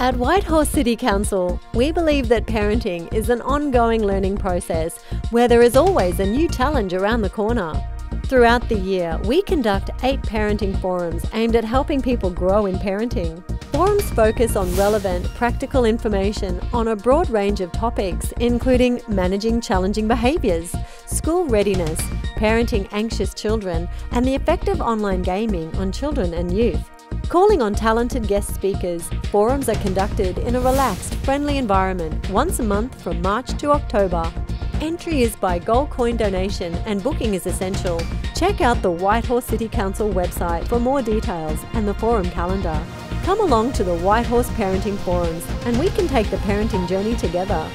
At Whitehorse City Council, we believe that parenting is an ongoing learning process where there is always a new challenge around the corner. Throughout the year, we conduct eight parenting forums aimed at helping people grow in parenting. Forums focus on relevant, practical information on a broad range of topics, including managing challenging behaviours, school readiness, parenting anxious children, and the effect of online gaming on children and youth. Calling on talented guest speakers, forums are conducted in a relaxed, friendly environment once a month from March to October. Entry is by gold coin donation and booking is essential. Check out the Whitehorse City Council website for more details and the forum calendar. Come along to the Whitehorse Parenting Forums and we can take the parenting journey together.